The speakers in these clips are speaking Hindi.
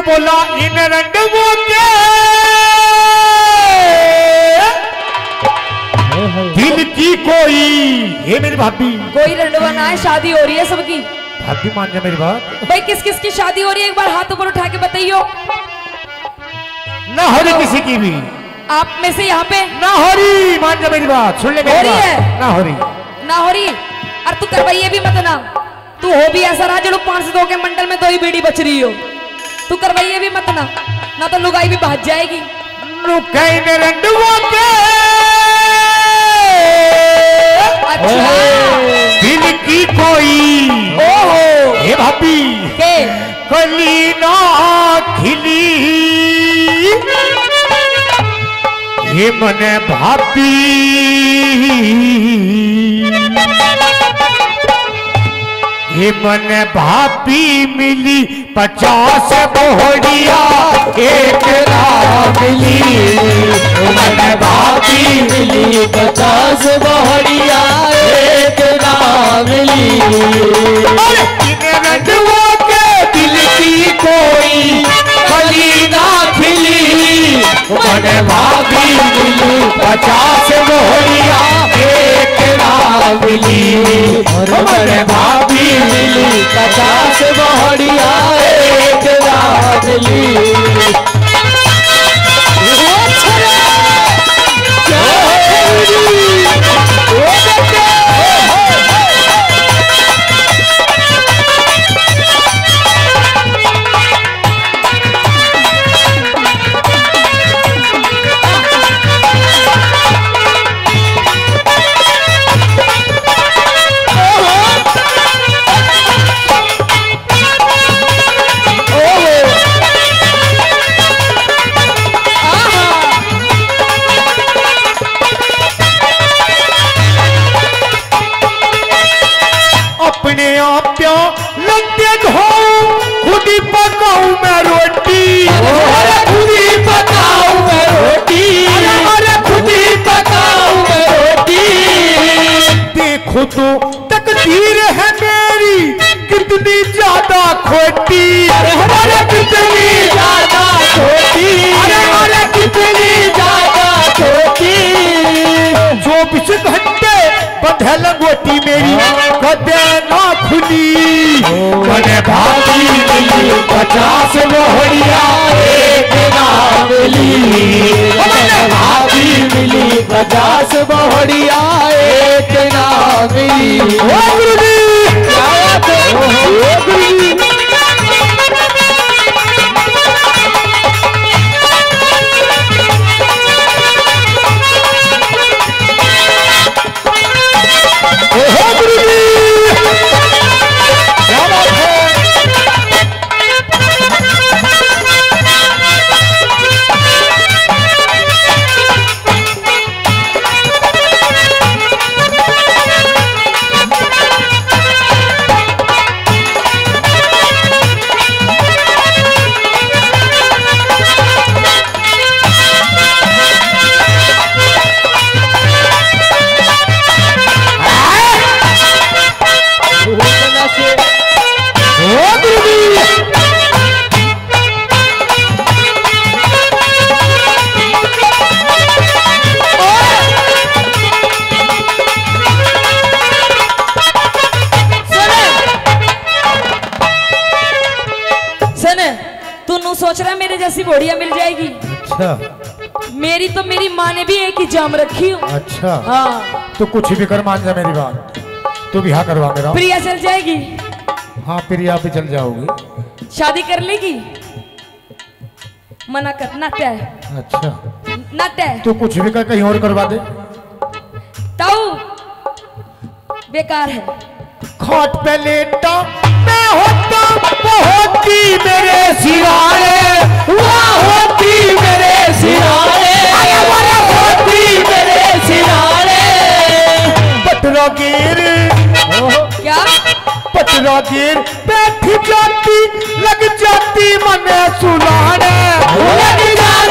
बोला इन दिल की कोई ये मेरी भाभी। कोई रंडवा ना है शादी हो रही है सबकी। भाभी मान जा मेरी बात। भाई किस किस की शादी हो रही है? एक बार हाथ ऊपर उठा के बताइयो। ना हो रही किसी की भी। आप में से यहाँ पे। ना हो रही मान जा मेरी बात। सुन ले मेरी बात। है? ना हो रही। ना हो रही। और तू करवाइए भी मत ना। तू हो भी ऐसा रहा जो लोग पाँच से दो के मंडल में दो ही बीड़ी बच रही हो। तू करवाइए भी मत ना ना तो लुगाई भी भाज जाएगी। नुकैन रंडुआ के अच्छा। दिल की कोई। ओहो। हे भाभी। के? कली ना खिली। हे मने भाभी। हे मन भाभी मिली। पचास बोहड़िया एक मिली। मन भाभी मिली पचास बहड़िया, एक मिली। के दिल की कोई कली ना खिली। मन मिली पचास बोहड़िया, एक मिली। मन भाभी मिली पचास बहड़िया। ना तो तकदीर है मेरी, कितनी ज़्यादा खोटी। अरे कितनी ज़्यादा छोटी अरे कितनी ज़्यादा छोटी चौबीस घंटे है लंगोटी मेरी कदे ना खुली। मैंने भाभी मिली, पचास लोहड़िया एक ना मिली मैंने भाभी मिली, पचास एक ना जैसी बोड़िया मिल जाएगी। अच्छा। मेरी तो मेरी माँ ने भी एक ही जाम रखी हूँ। अच्छा। हाँ। तो कुछ भी कर मान जा मेरी बात। तू भी हाँ करवा मेरा। प्रिया चल जाएगी। हाँ फिर यहाँ पे चल जाओगी। शादी कर लेगी? मना कर नाट्य अच्छा। नाट्य तू कुछ भी कर कहीं और करवा दे। ताऊ। बेकार है। खाट पे लेटा मैं होता। होती मेरे सिवारे वहाँ होती मेरे सिरारे वहाँ होती मेरे सिरारे पटरा गिर क्या? पटरा गिर बैठ जाती लग जाती मन सुनाने लग जाती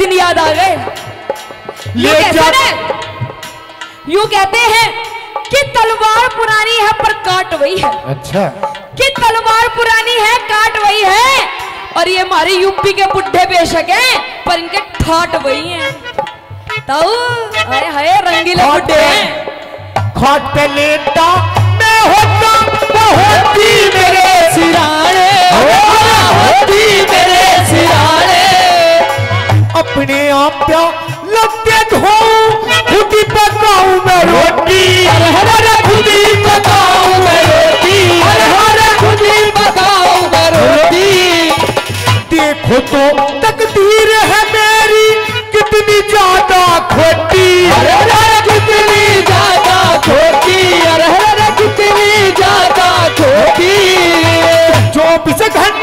दिन याद आ गए। यूँ कहते हैं यूँ कहते हैं कि तलवार पुरानी है पर काट वही है। अच्छा। कि तलवार पुरानी है काट वही है। और ये हमारे यूपी के बुढ़े बेशक हैं पर इनके ठाट वही हैं। ताऊ हाय हाय रंगीले बुढ़े हैं। हैं खाट पे लेटा मैं होता वो होती मेरे सिराने अपने आप पे लगते धो खुद पकाऊं मैं रोटी। हर खुद मैं रोटी। खुद मैं रोटी। देखो तो तकदीर है मेरी कितनी ज़्यादा खोटी। कितनी ज़्यादा हर हर कितनी ज़्यादा छोटी चौबीस घंटे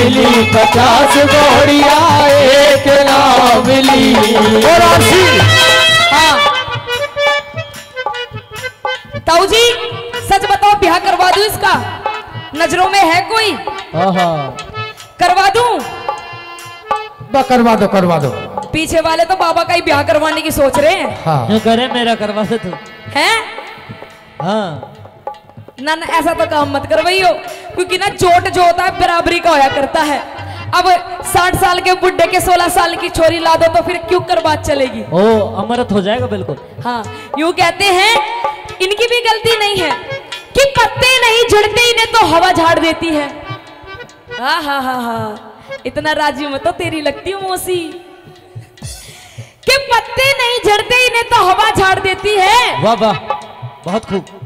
मिली पचास लोहरिया एक ना मिली हाँ। ताऊ जी सच बताओ ब्याह करवा दूँ इसका? नज़रों में है कोई? करवा दू? करवा दो करवा दो। पीछे वाले तो बाबा का ही ब्याह करवाने की सोच रहे हैं। हाँ। करे मेरा करवा दे तू। हैं? हाँ। ना ना ऐसा तो काम मत करवाइयो क्योंकि ना जोट जो होता है बराबरी का होया करता है। अब साठ साल के बुढ़े के सोलह साल की छोरी ला दो तो फिर क्यों कर बात चलेगी? ओ अमृत हो जाएगा बिल्कुल। हाँ यूँ कहते हैं इनकी भी गलती नहीं है कि पत्ते नहीं झड़ते इन्हें तो हवा झाड़ देती है। हा हा हा हा इतना राज़ी मत तो तेरी लगती हूँ मौसी। कि पत्ते नहीं झड़ते इन्हें तो हवा झाड़ देती है। वाह वाह बहुत खूब।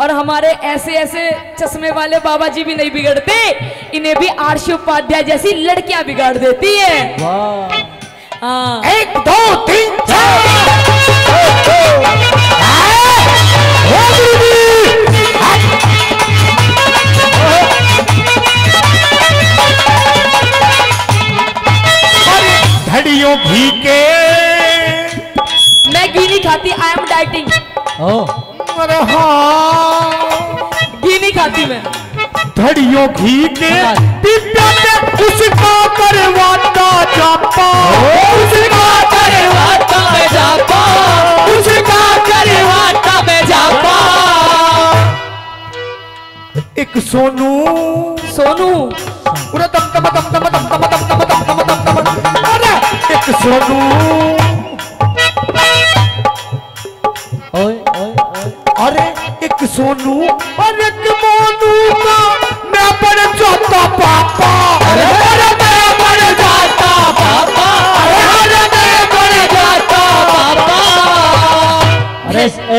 और हमारे ऐसे ऐसे चश्मे वाले बाबा जी भी नहीं बिगड़ते। इन्हें भी आरशी उपाध्याय जैसी लड़कियाँ बिगाड़ देती है। हाँ। एक दो तीन हो घड़ियों घी के। मैं घी नहीं खाती आई एम डाइटिंग अरे हाँ। खाती मैं घी के पिप्या उसका करवाता जापा उसका करवाता मैं जापा उसका करवाता मैं जापा एक सोनू सोनू पूरा दम दम दम दम दम दम दम दम दम दम दम अरे एक सोनू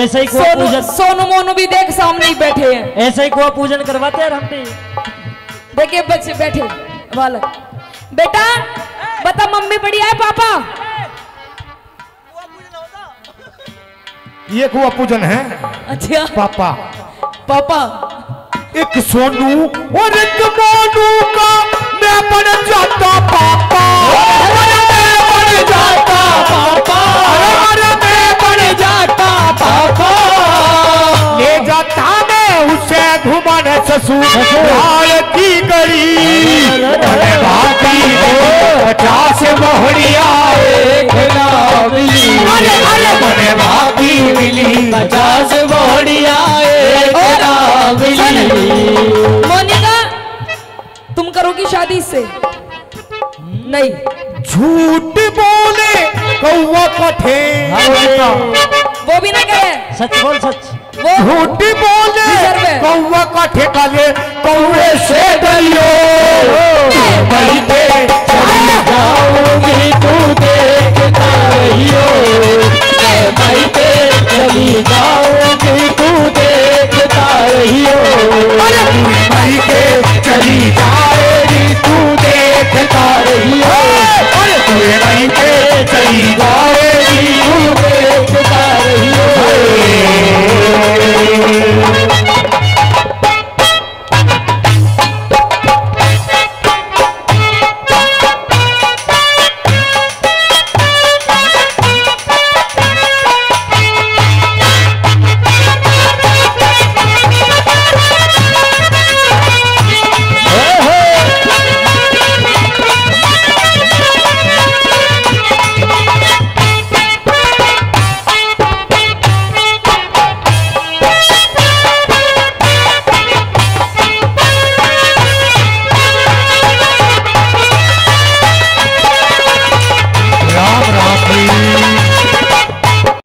ऐस- ही कुआ पूजन सोनू मोनू भी देख सामने ही बैठे हैं। ऐसे ही कुआ पूजन करवाते हैं हम भी देखिए बच्चे बैठे। बालक। बेटा बता मम्मी बढ़िया है पापा? ये कुआ पूजन है। अच्छा। पापा। पापा। एक सोनू और एक मोनू का मैं बन जाता पापा। मैं बन जाता पापा। की करी। भाती पचास मोहड़िया मने भाती मिली पचास मोहड़िया मोनिका तुम करोगी शादी से? नहीं। झूठ बोले कौवा कठे वो भी ना कहे। सच बोल सच। झूठी बोले कौवा का ठेका ले कौवे से डरियो। चली देखता रहियो।